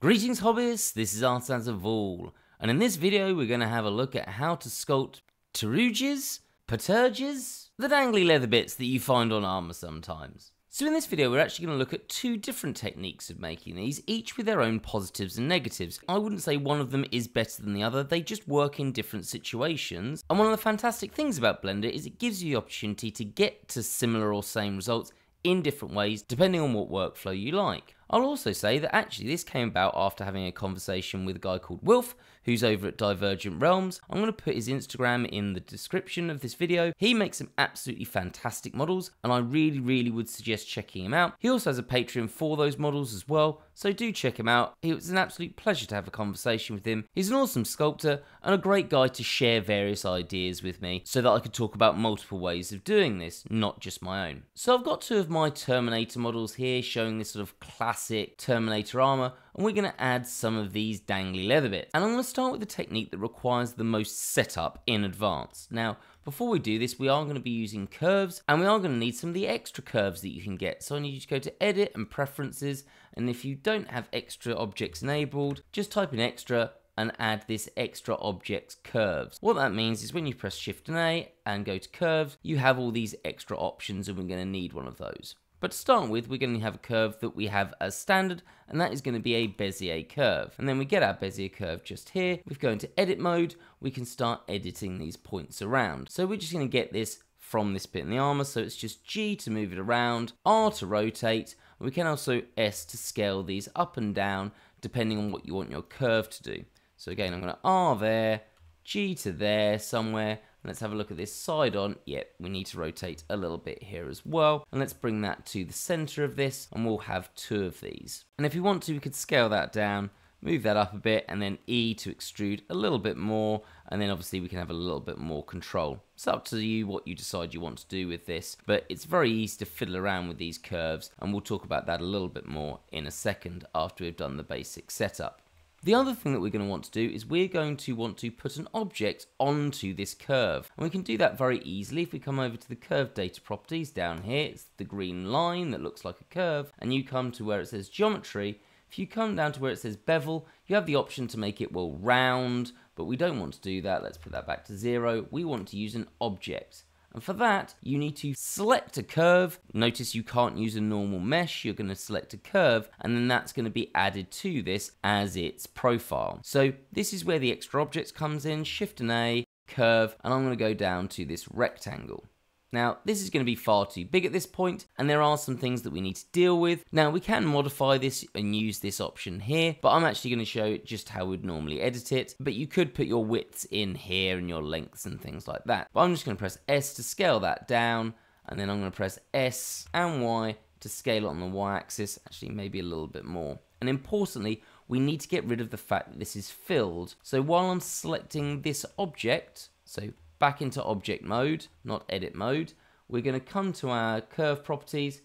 Greetings hobbyists, this is Artisans of and in this video we're going to have a look at how to sculpt pteruges, pteruges, the dangly leather bits that you find on armour sometimes. So in this video we're actually going to look at two different techniques of making these, each with their own positives and negatives. I wouldn't say one of them is better than the other, they just work in different situations. And one of the fantastic things about Blender is it gives you the opportunity to get to similar or same results in different ways depending on what workflow you like. I'll also say that actually this came about after having a conversation with a guy called Wilph, who's over at Divergent Realms. I'm going to put his Instagram in the description of this video. He makes some absolutely fantastic models, and I really, really would suggest checking him out. He also has a Patreon for those models as well, so do check him out. It was an absolute pleasure to have a conversation with him. He's an awesome sculptor and a great guy to share various ideas with me so that I could talk about multiple ways of doing this, not just my own. So I've got two of my Terminator models here showing this sort of classic classic Terminator armor, and we're going to add some of these dangly leather bits. And I'm going to start with the technique that requires the most setup in advance. Now, before we do this, we are going to be using curves, and we are going to need some of the extra curves that you can get. So I need you to go to Edit and Preferences, and if you don't have extra objects enabled, just type in extra and add this extra objects curves. What that means is when you press Shift and A and go to curves, you have all these extra options and we're going to need one of those. But to start with, we're going to have a curve that we have as standard, and that is going to be a Bezier curve. And then we get our Bezier curve just here. We go into edit mode, we can start editing these points around. So we're just going to get this from this bit in the armor, so it's just G to move it around, R to rotate, we can also S to scale these up and down, depending on what you want your curve to do. So again, I'm going to R there, G to there somewhere, Let's have a look at this side on. Yep, we need to rotate a little bit here as well. And let's bring that to the center of this and we'll have two of these. And if you want to, we could scale that down, move that up a bit and then E to extrude a little bit more. And then obviously we can have a little bit more control. It's up to you what you decide you want to do with this, but it's very easy to fiddle around with these curves. And we'll talk about that a little bit more in a second after we've done the basic setup. The other thing that we're going to want to do is we're going to want to put an object onto this curve. And we can do that very easily if we come over to the curve data properties down here. It's the green line that looks like a curve. And you come to where it says geometry. If you come down to where it says bevel, you have the option to make it, well, round. But we don't want to do that. Let's put that back to zero. We want to use an object. And for that, you need to select a curve. Notice you can't use a normal mesh. You're going to select a curve, and then that's going to be added to this as its profile. So this is where the extra objects comes in. Shift and A, curve, and I'm going to go down to this rectangle. Now, this is going to be far too big at this point, and there are some things that we need to deal with. Now, we can modify this and use this option here, but I'm actually going to show just how we'd normally edit it. But you could put your widths in here and your lengths and things like that. But I'm just going to press S to scale that down, and then I'm going to press S and Y to scale it on the Y-axis, actually maybe a little bit more. And importantly, we need to get rid of the fact that this is filled. So while I'm selecting this object, so back into object mode, not edit mode. We're going to come to our curve properties,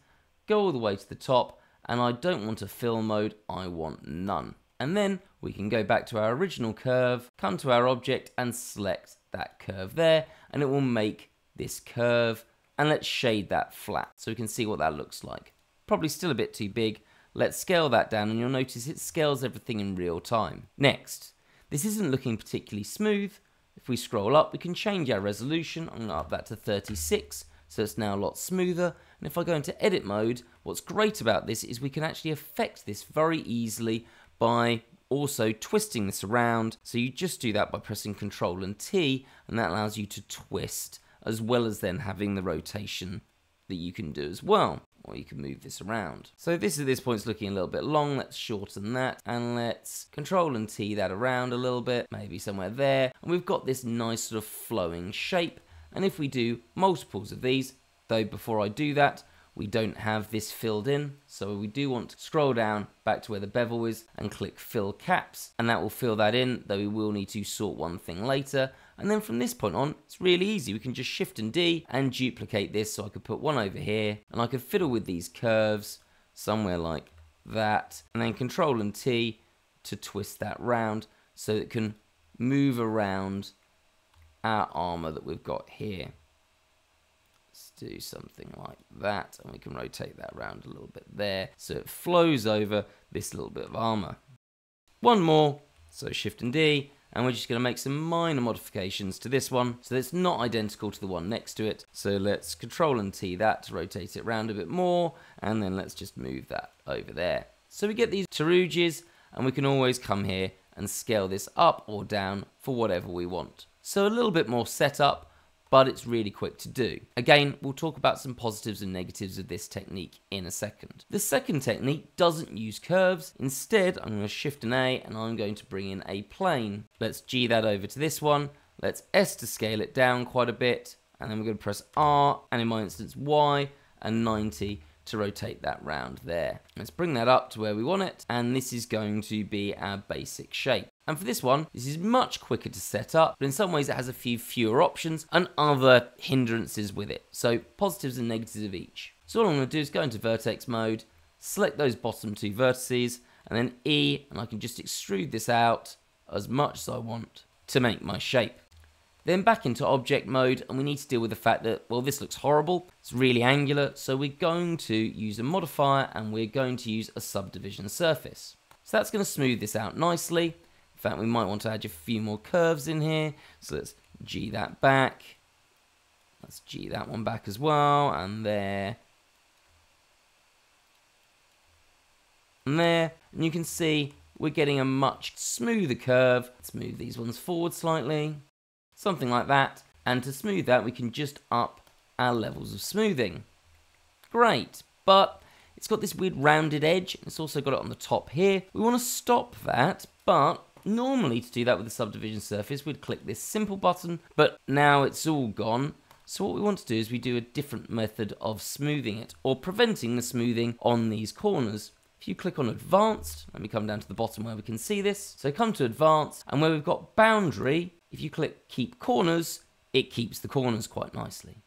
go all the way to the top, and I don't want a fill mode, I want none. And then we can go back to our original curve, come to our object and select that curve there, and it will make this curve. And let's shade that flat so we can see what that looks like. Probably still a bit too big. Let's scale that down and you'll notice it scales everything in real time. Next, this isn't looking particularly smooth, if we scroll up, we can change our resolution. I'm going to up that to 36, so it's now a lot smoother. And if I go into edit mode, what's great about this is we can actually affect this very easily by also twisting this around. So you just do that by pressing Control and T, and that allows you to twist, as well as then having the rotation that you can do as well or you can move this around. So this at this point is looking a little bit long, let's shorten that and let's control and T that around a little bit, maybe somewhere there. And we've got this nice sort of flowing shape. And if we do multiples of these, though before I do that, we don't have this filled in. So we do want to scroll down back to where the bevel is and click fill caps and that will fill that in, though we will need to sort one thing later. And then from this point on, it's really easy. We can just shift and D and duplicate this. So I could put one over here and I could fiddle with these curves somewhere like that. And then control and T to twist that round so it can move around our armor that we've got here. Let's do something like that and we can rotate that around a little bit there so it flows over this little bit of armor. One more, so Shift and D, and we're just going to make some minor modifications to this one so that it's not identical to the one next to it. So let's Control and T that to rotate it around a bit more, and then let's just move that over there. So we get these pteruges, and we can always come here and scale this up or down for whatever we want. So a little bit more setup, but it's really quick to do. Again, we'll talk about some positives and negatives of this technique in a second. The second technique doesn't use curves. Instead, I'm going to shift an A and I'm going to bring in a plane. Let's G that over to this one. Let's S to scale it down quite a bit. And then we're going to press R, and in my instance Y, and 90 to rotate that round there. Let's bring that up to where we want it, and this is going to be our basic shape. And for this one, this is much quicker to set up, but in some ways it has a few fewer options and other hindrances with it. So positives and negatives of each. So all I'm going to do is go into vertex mode, select those bottom two vertices, and then E, and I can just extrude this out as much as I want to make my shape. Then back into object mode, and we need to deal with the fact that, well, this looks horrible. It's really angular, so we're going to use a modifier, and we're going to use a subdivision surface. So that's going to smooth this out nicely. In fact, we might want to add a few more curves in here. So let's G that back. Let's G that one back as well, and there. And there, and you can see we're getting a much smoother curve. Let's move these ones forward slightly something like that. And to smooth that, we can just up our levels of smoothing. Great, but it's got this weird rounded edge. It's also got it on the top here. We want to stop that, but normally to do that with the subdivision surface, we'd click this simple button, but now it's all gone. So what we want to do is we do a different method of smoothing it, or preventing the smoothing on these corners. If you click on advanced, let me come down to the bottom where we can see this. So come to advanced, and where we've got boundary, if you click keep corners, it keeps the corners quite nicely.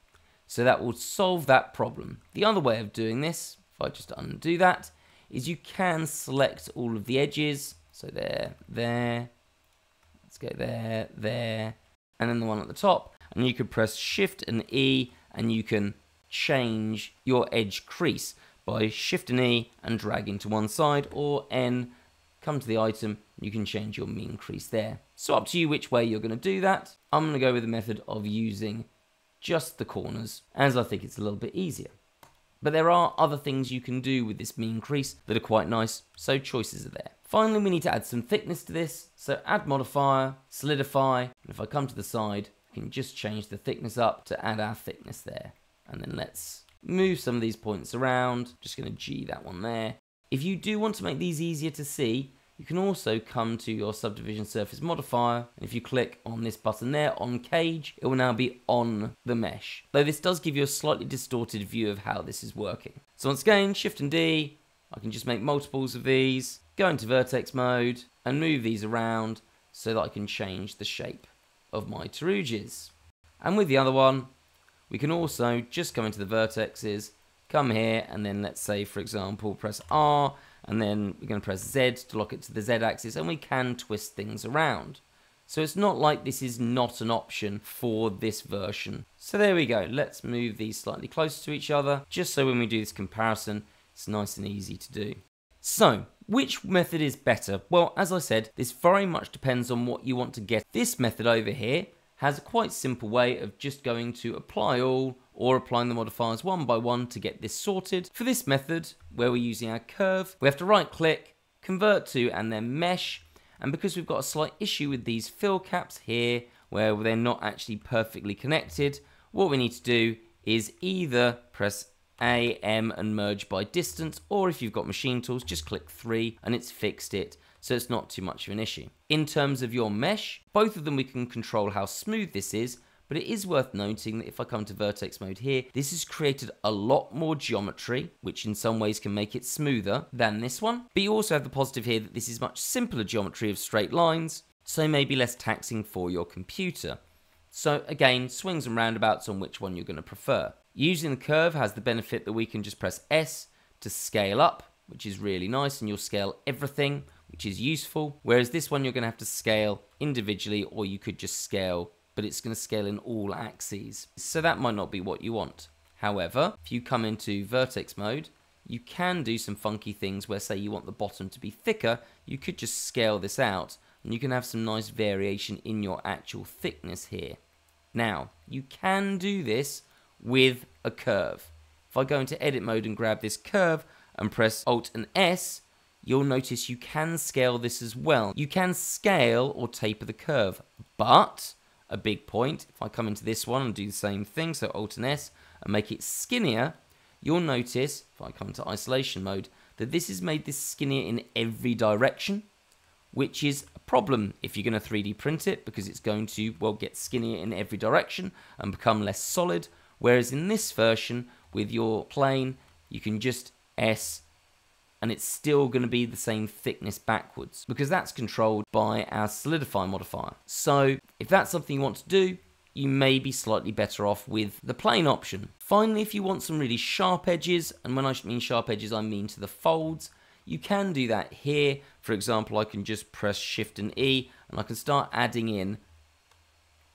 So that will solve that problem. The other way of doing this, if I just undo that, is you can select all of the edges. So there, there, let's go there, there, and then the one at the top. And you could press Shift and E and you can change your edge crease by Shift and E and dragging to one side or N, come to the item, you can change your mean crease there. So up to you which way you're going to do that. I'm going to go with the method of using just the corners, as I think it's a little bit easier. But there are other things you can do with this mean crease that are quite nice, so choices are there. Finally, we need to add some thickness to this, so add modifier, solidify, and if I come to the side, I can just change the thickness up to add our thickness there. And then let's move some of these points around, just going to G that one there. If you do want to make these easier to see, you can also come to your subdivision surface modifier, and if you click on this button there, on cage, it will now be on the mesh. Though this does give you a slightly distorted view of how this is working. So once again, Shift and D, I can just make multiples of these, go into vertex mode, and move these around so that I can change the shape of my pteruges. And with the other one, we can also just come into the vertexes, come here, and then let's say, for example, press R, and then we're going to press Z to lock it to the Z axis and we can twist things around. So it's not like this is not an option for this version. So there we go, let's move these slightly closer to each other, just so when we do this comparison, it's nice and easy to do. So, which method is better? Well, as I said, this very much depends on what you want to get. This method over here has a quite simple way of just going to apply all or applying the modifiers one by one to get this sorted. For this method, where we're using our curve, we have to right click, convert to, and then mesh. And because we've got a slight issue with these fill caps here, where they're not actually perfectly connected, what we need to do is either press A, M and merge by distance, or if you've got Machin3 Tools, just click 3 and it's fixed it so it's not too much of an issue. In terms of your mesh, both of them we can control how smooth this is, but it is worth noting that if I come to vertex mode here, this has created a lot more geometry, which in some ways can make it smoother than this one. But you also have the positive here that this is much simpler geometry of straight lines, so maybe less taxing for your computer. So again, swings and roundabouts on which one you're going to prefer. Using the curve has the benefit that we can just press S to scale up, which is really nice, and you'll scale everything, which is useful. Whereas this one, you're going to have to scale individually, or you could just scale but it's going to scale in all axes. So that might not be what you want. However, if you come into vertex mode, you can do some funky things where say you want the bottom to be thicker, you could just scale this out and you can have some nice variation in your actual thickness here. Now, you can do this with a curve. If I go into edit mode and grab this curve and press Alt and S, you'll notice you can scale this as well. You can scale or taper the curve, but a big point, if I come into this one and do the same thing, so Alt and S, and make it skinnier, you'll notice, if I come to isolation mode, that this has made this skinnier in every direction, which is a problem if you're going to 3D print it, because it's going to, well, get skinnier in every direction and become less solid, whereas in this version, with your plane, you can just S and it's still going to be the same thickness backwards because that's controlled by our solidify modifier. So if that's something you want to do, you may be slightly better off with the plane option. Finally, if you want some really sharp edges, and when I mean sharp edges, I mean to the folds, you can do that here. For example, I can just press Shift and E, and I can start adding in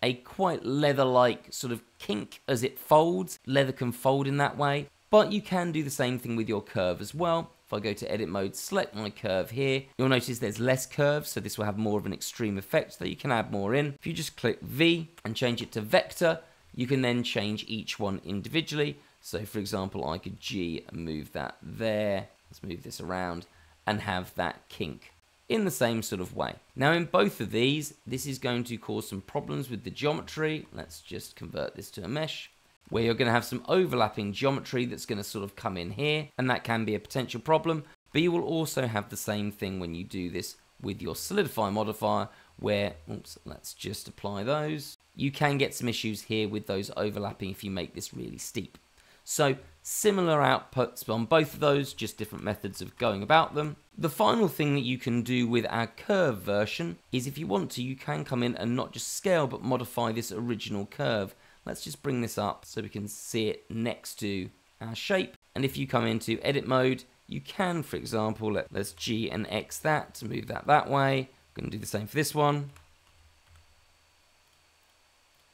a quite leather-like sort of kink as it folds. Leather can fold in that way, but you can do the same thing with your curve as well. If I go to edit mode, select my curve here, you'll notice there's less curves, so this will have more of an extreme effect that you can add more in. If you just click V and change it to vector, you can then change each one individually. So for example, I could G and move that there. Let's move this around and have that kink in the same sort of way. Now in both of these, this is going to cause some problems with the geometry. Let's just convert this to a mesh where you're going to have some overlapping geometry that's going to sort of come in here, and that can be a potential problem. But you will also have the same thing when you do this with your solidify modifier, where, oops, let's just apply those. You can get some issues here with those overlapping if you make this really steep. So similar outputs on both of those, just different methods of going about them. The final thing that you can do with our curve version is if you want to, you can come in and not just scale, but modify this original curve. Let's just bring this up so we can see it next to our shape. And if you come into edit mode, you can, for example, let, let's G and X that to move that that way. I'm going to do the same for this one.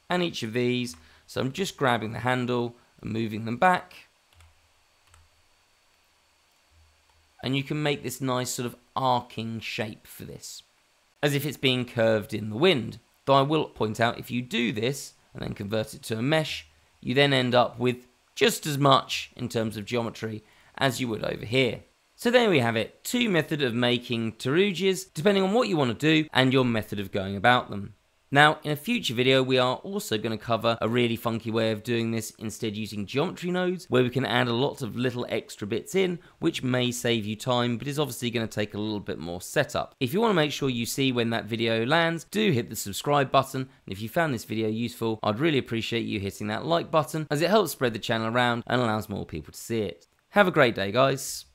And each of these. So I'm just grabbing the handle and moving them back. And you can make this nice sort of arcing shape for this. As if it's being curved in the wind. Though I will point out, if you do this, and then convert it to a mesh, you then end up with just as much in terms of geometry as you would over here. So there we have it, two method of making Pteruges, depending on what you want to do and your method of going about them. Now, in a future video, we are also going to cover a really funky way of doing this instead using geometry nodes, where we can add a lot of little extra bits in, which may save you time, but is obviously going to take a little bit more setup. If you want to make sure you see when that video lands, do hit the subscribe button, and if you found this video useful, I'd really appreciate you hitting that like button, as it helps spread the channel around and allows more people to see it. Have a great day, guys.